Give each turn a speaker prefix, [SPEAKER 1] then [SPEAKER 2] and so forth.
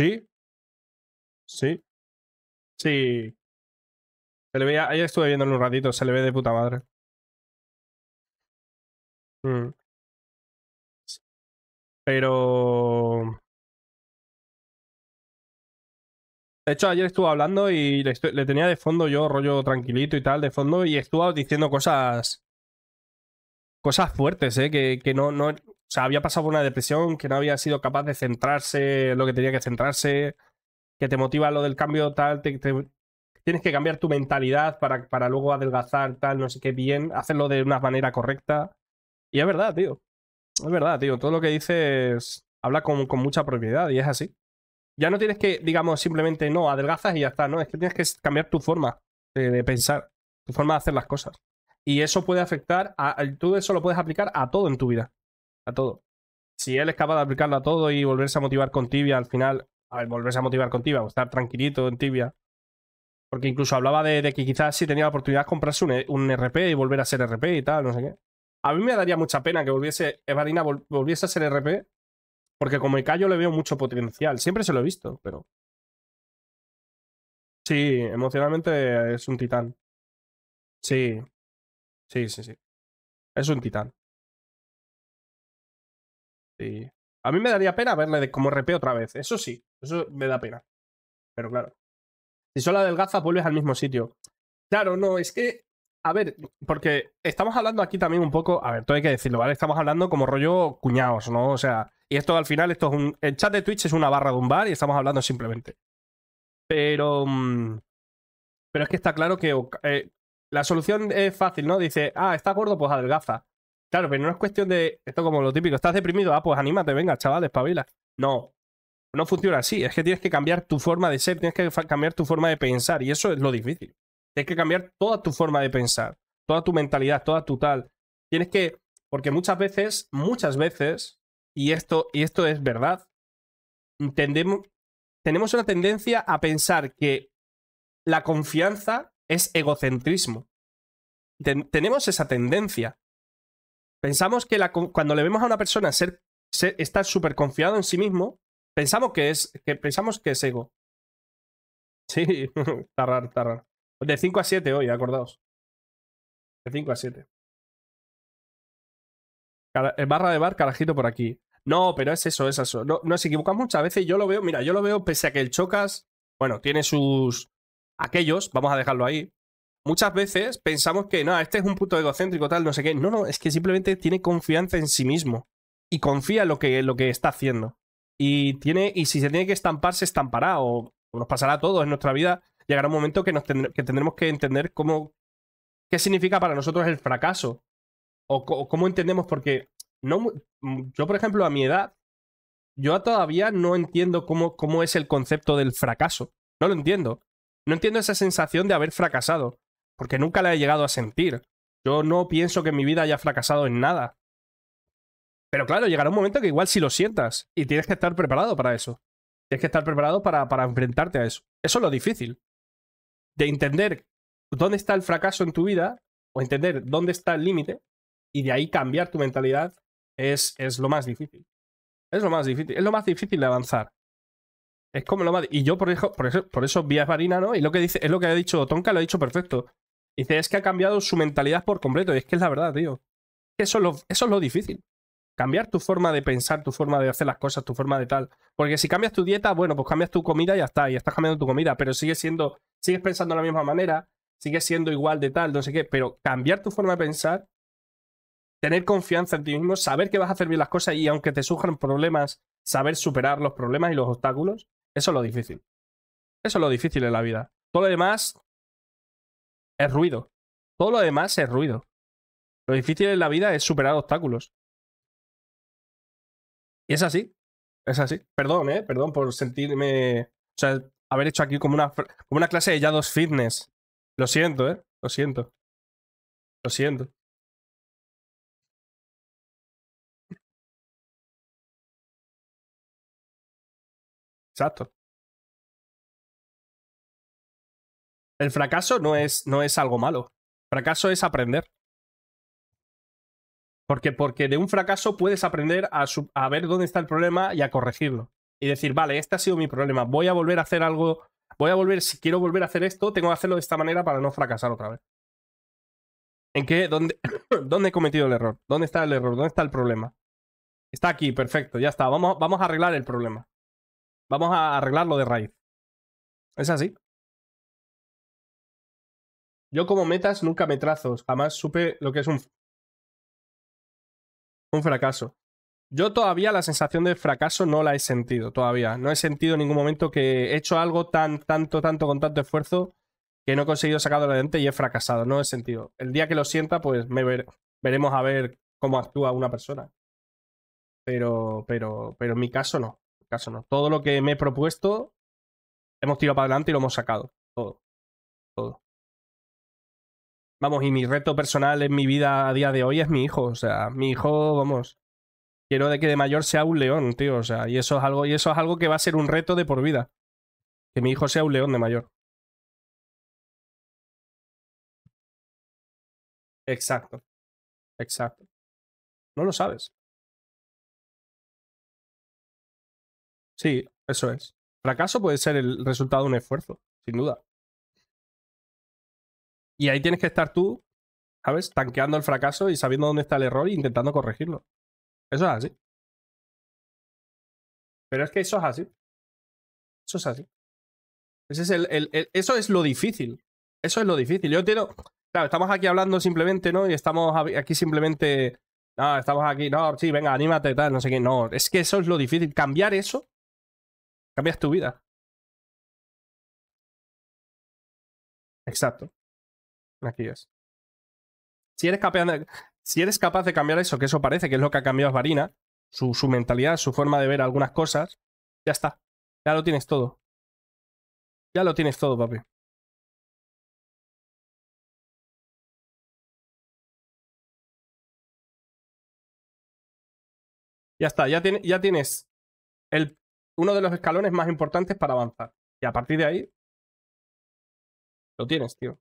[SPEAKER 1] Sí. Sí. Sí. Se le veía, ayer estuve viendo en un ratito, se le ve de puta madre. Mm. Pero. De hecho, ayer estuve hablando y le, tenía de fondo yo, rollo tranquilito y tal, de fondo, y estuvo diciendo cosas. Cosas fuertes, ¿eh? Que, no. O sea, había pasado por una depresión, que no había sido capaz de centrarse en lo que tenía que centrarse, que te motiva lo del cambio, tal, tienes que cambiar tu mentalidad para, para luego adelgazar, tal, no sé qué, bien, hacerlo de una manera correcta. Y es verdad, tío. Es verdad, tío. Todo lo que dices habla con, con mucha propiedad y es así. Ya no tienes que, digamos, simplemente no, adelgazas y ya está. No, es que tienes que cambiar tu forma de, de pensar, tu forma de hacer las cosas. Y eso puede afectar, a- tú eso lo puedes aplicar a todo en tu vida. Todo. Si él es capaz de aplicarlo a todo y volverse a motivar con tibia al final, a ver, volverse a motivar con tibia o estar tranquilito en tibia. Porque incluso hablaba de, que quizás si tenía la oportunidad de comprarse un, un RP y volver a ser RP y tal, no sé qué. A mí me daría mucha pena que volviese Evarina vol- volviese a ser RP, porque como Ika yo le veo mucho potencial. Siempre se lo he visto, pero. Sí, emocionalmente es un titán. Sí, sí, sí, sí. Es un titán. Sí. A mí me daría pena verle de- como RP otra vez. Eso sí, eso me da pena. Pero claro. Si solo adelgazas, vuelves al mismo sitio. Claro, no, es que. A ver, porque estamos hablando aquí también un poco. A ver, todo hay que decirlo, ¿vale? Estamos hablando como rollo cuñados, ¿no? O sea, y esto al final, esto es un. El chat de Twitch es una barra de un bar y estamos hablando simplemente. Pero. mm, Pero es que está claro que eh, la solución es fácil, ¿no? Dice, ah, ¿estás gordo? Pues adelgaza. Claro, pero no es cuestión de. Esto como lo típico, ¿estás deprimido? Ah, pues anímate, venga, chaval, espabila. No. No funciona así. Es que tienes que cambiar tu forma de ser, tienes que cambiar tu forma de pensar. Y eso es lo difícil. Tienes que cambiar toda tu forma de pensar, toda tu mentalidad, toda tu tal. Tienes que. Porque muchas veces, muchas veces, y esto, y esto es verdad, tenemos una tendencia a pensar que la confianza es egocentrismo. Ten- tenemos esa tendencia. Pensamos que cuando le vemos a una persona ser, estar súper confiado en sí mismo, pensamos que es, que pensamos que es ego. Sí, está raro, está raro. De 5 a 7 hoy, acordaos. De 5 a 7. Cara- eh, barra de bar, carajito por aquí. No, pero es eso, es eso. No, nos equivocamos muchas veces. Yo lo veo, mira, yo lo veo pese a que el Chocas, bueno, tiene sus. aquellos, vamos a dejarlo ahí. Muchas veces pensamos que no, este es un puto egocéntrico, tal, no sé qué. No, no, es que simplemente tiene confianza en sí mismo. Y confía en lo que, lo que está haciendo. Y tiene. Y si se tiene que estampar, se estampará. O nos pasará a todos en nuestra vida. Llegará un momento que, nos que tendremos que entender cómo. qué significa para nosotros el fracaso. O, o cómo entendemos, porque no, mm, yo, por ejemplo, a mi edad, yo todavía no entiendo cómo, cómo es el concepto del fracaso. No lo entiendo. No entiendo esa sensación de haber fracasado, porque nunca la he llegado a sentir. Yo no pienso que mi vida haya fracasado en nada. Pero claro, llegará un momento que igual si lo sientas y tienes que estar preparado para eso. Tienes que estar preparado para, para enfrentarte a eso. Eso es lo difícil. De entender dónde está el fracaso en tu vida o entender dónde está el límite y de ahí cambiar tu mentalidad es, es lo más difícil. Es lo más difícil. Es lo más difícil de avanzar. Es como lo más. Y yo por eso, por eso, por eso vi a Farina, ¿no? Y lo que dice, es lo que ha dicho Tonka, lo ha dicho perfecto. Dice, es que ha cambiado su mentalidad por completo. Y es que es la verdad, tío. Eso es lo, eso es lo difícil. Cambiar tu forma de pensar, tu forma de hacer las cosas, tu forma de tal. Porque si cambias tu dieta, bueno, pues cambias tu comida y ya está. Y estás cambiando tu comida. Pero sigues siendo. Sigues pensando de la misma manera. Sigues siendo igual de tal, no sé qué. Pero cambiar tu forma de pensar tener confianza en ti mismo, saber que vas a hacer bien las cosas y aunque te surjan problemas, saber superar los problemas y los obstáculos, eso es lo difícil. Eso es lo difícil en la vida. Todo lo demás es ruido. Todo lo demás es ruido. Lo difícil en la vida es superar obstáculos. Y es así. Es así. Perdón, ¿eh? Perdón por sentirme... O sea, haber hecho aquí como una, como una clase de Yados Fitness. Lo siento, ¿eh? Lo siento. Lo siento. Exacto. El fracaso no es, no es algo malo. Fracaso es aprender. Porque, porque de un fracaso puedes aprender a, a ver dónde está el problema y a corregirlo. y decir, vale, este ha sido mi problema, voy a volver a hacer algo, voy a volver, si quiero volver a hacer esto, tengo que hacerlo de esta manera para no fracasar otra vez. ¿En qué? ¿Dónde, ¿Dónde he cometido el error? ¿Dónde está el error? ¿Dónde está el problema? Está aquí, perfecto, ya está. Vamos, vamos a arreglar el problema. Vamos a arreglarlo de raíz. Es así. Yo como metas nunca me trazo, jamás supe lo que es un, un fracaso. Yo todavía la sensación de fracaso no la he sentido, todavía. No he sentido en ningún momento que he hecho algo tan, tanto, tanto, con tanto esfuerzo que no he conseguido sacarlo adelante y he fracasado. No he sentido. El día que lo sienta, pues veremos a ver cómo actúa una persona. Pero, pero, pero en mi caso no. En mi caso no. Todo lo que me he propuesto, hemos tirado para adelante y lo hemos sacado. Todo. Todo. Vamos, y mi reto personal en mi vida a día de hoy es mi hijo. O sea, mi hijo, vamos. Quiero de que de mayor sea un león, tío. O sea, y eso es algo, y eso es algo que va a ser un reto de por vida. Que mi hijo sea un león de mayor. Exacto. Exacto. No lo sabes. Sí, eso es. Fracaso puede ser el resultado de un esfuerzo, sin duda. Y ahí tienes que estar tú, ¿sabes? Tanqueando el fracaso y sabiendo dónde está el error e intentando corregirlo. Eso es así. Pero es que eso es así. Eso es así. Ese es el, eso es lo difícil. Eso es lo difícil. Yo entiendo. Claro, estamos aquí hablando simplemente, ¿no? Y estamos aquí simplemente. No, estamos aquí. No, sí, venga, anímate, tal, no sé qué. No, es que eso es lo difícil. Cambiar eso. Cambias tu vida. Exacto. Aquí es. Si eres capaz de, si eres capaz de cambiar eso, que eso parece que es lo que ha cambiado Varina, su, su mentalidad, su forma de ver algunas cosas, ya está. Ya lo tienes todo. Ya lo tienes todo, papi. Ya está, ya, ya tienes el, uno de los escalones más importantes para avanzar. Y a partir de ahí, lo tienes, tío.